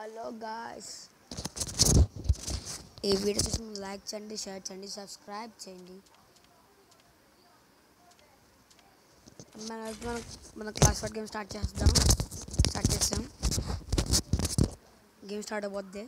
Hello guys ఈ video చూసి like చేయండి షేర్ చేయండి సబ్స్క్రైబ్ చేయండి. మన మన మన క్లాస్ వర్క్ గేమ్ స్టార్ట్ చేద్దాం. స్టార్ట్ చేస్తాం గేమ్ స్టార్ట్ అవ్వద్ది.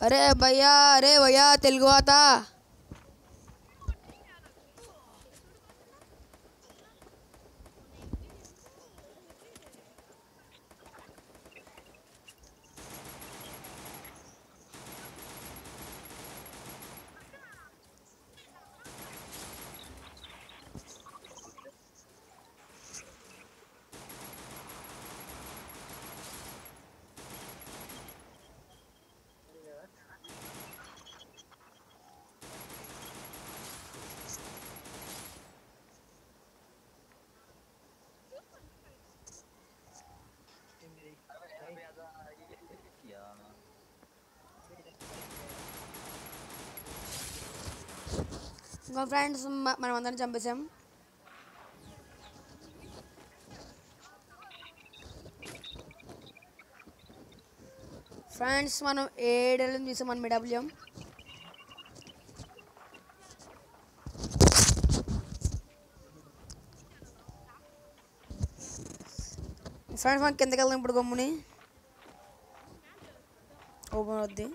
अरे भैया अरे भैया तेलुगु ఇంకో ఫ్రెండ్స్ మనం అందరం చంపేసాం ఫ్రెండ్స్ మనం ఏడేళ్ళని చూసాం మనం మిడబ్ల్యూఎం ఫ్రెండ్స్ మనం కిందకి వెళ్దాం ఇప్పుడు గమ్ముని. ఓపెన్ అవుద్ది.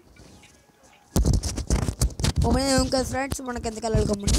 ఓపెన్ ఏం కాదు ఫ్రెండ్స్ మనం కిందకి వెళ్ళాలి గమ్ముని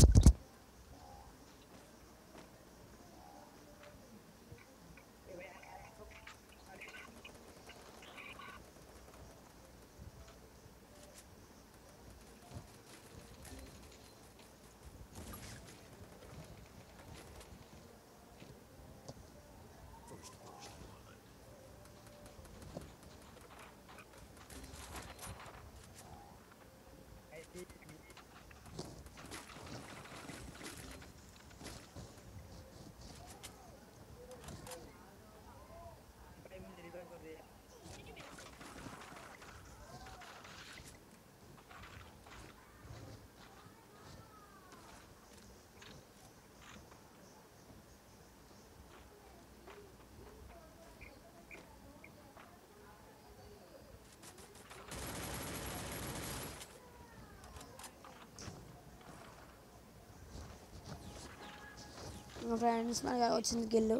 Friends మనకి వచ్చింది గిల్లు.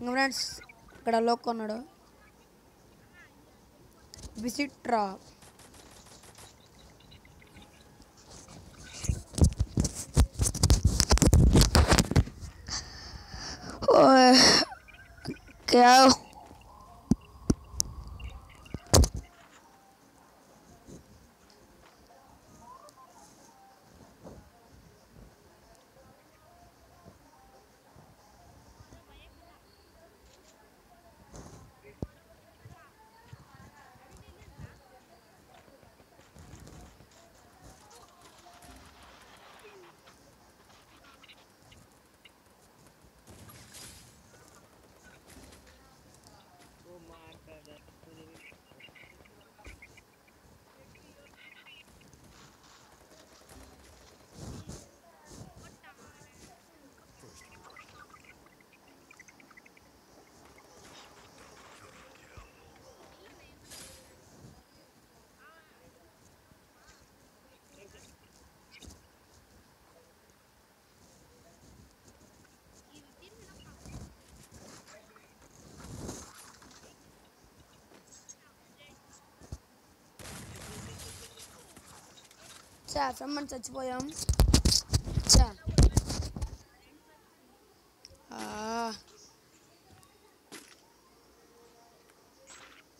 ఇంకా ఫ్రెండ్స్ ఇక్కడ లోక్ ఉన్నాడు. విసిట్రా go. क्या చా ఫ్రెండ్ మనం చచ్చిపోయాం చా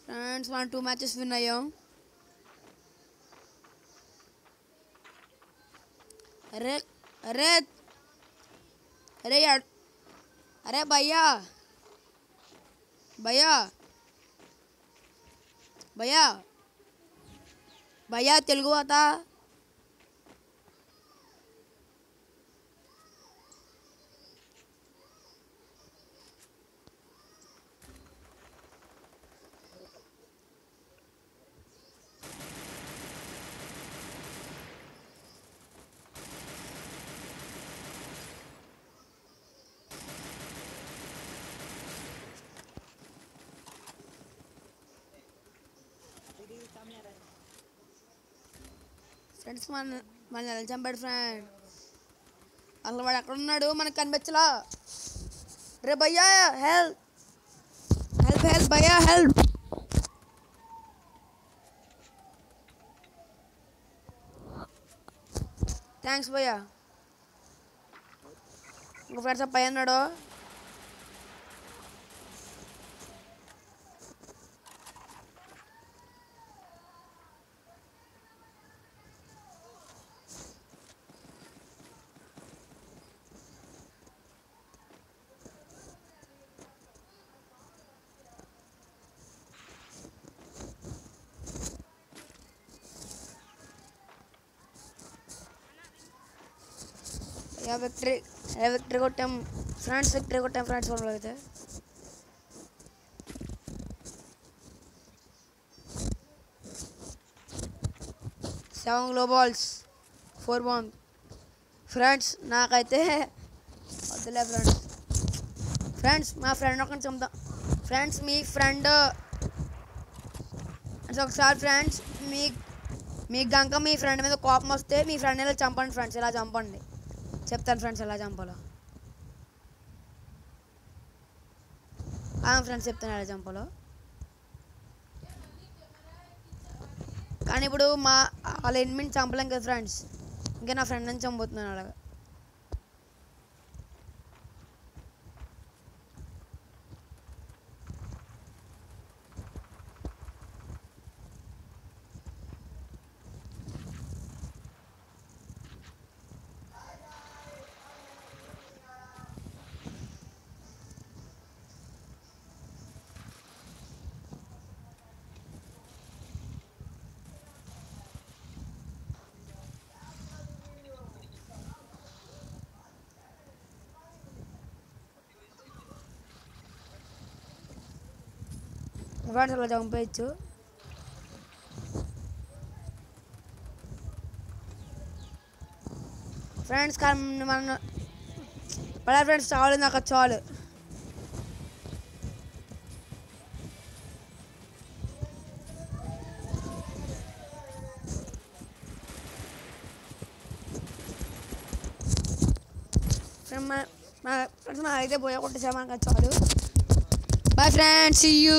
ఫ్రెండ్స్ మనం టూ మ్యాచెస్ విన్ అయ్యాం అరే అరే అరే యాడ్- అరే భయ్యా భయ్యా భయ్యా భయ్యా తెలుగు అతా ఫ్రెండ్స్ మన మన ఎలా చంపాడు ఫ్రెండ్ అసలు వాడు ఎక్కడ ఉన్నాడు మనకు కనిపించలా రే భయ్యా హెల్ప్ హెల్ప్ హెల్ప్ భయ్యా హెల్ప్ థ్యాంక్స్ భయ్యా ఇంకో ఫ్రెండ్స్ పై అన్నాడు యా విక్టరీ యా విక్టరీ కొట్టాం ఫ్రెండ్స్ విక్టరీ కొట్టాం ఫ్రెండ్స్ వాళ్ళు అయితే seven glow balls four bomb friends నాకైతే వద్దులే ఫ్రెండ్స్ ఫ్రెండ్స్ మా ఫ్రెండ్ ఒకరిని చంపుదాం ఫ్రెండ్స్ మీ ఫ్రెండ్ ఒకసారి ఫ్రెండ్స్ మీ మీకు గంక మీ ఫ్రెండ్ మీద కోపం వస్తే మీ ఫ్రెండ్ ఇలా చంపండి ఫ్రెండ్స్ ఇలా చంపండి చెప్తాను ఫ్రెండ్స్ ఎలా చంపాలో ఫ్రెండ్స్ చెప్తాను ఎలా చంపాలో కానీ ఇప్పుడు మా వాళ్ళ ఎనిమిది చంపలేం కదా ఫ్రెండ్స్. ఇంకా నా ఫ్రెండ్ని చంపుతున్నాను అలాగా. ఫ్రెండ్స్ అలా చంపేయచ్చు. ఫ్రెండ్స్ కానీ మన పడా ఫ్రెండ్స్ చాలు నాకు చాలు. మన ఫ్రెండ్స్ మనం అయితే పోయా కొట్టేసా మనకు చాలు. Bye friends you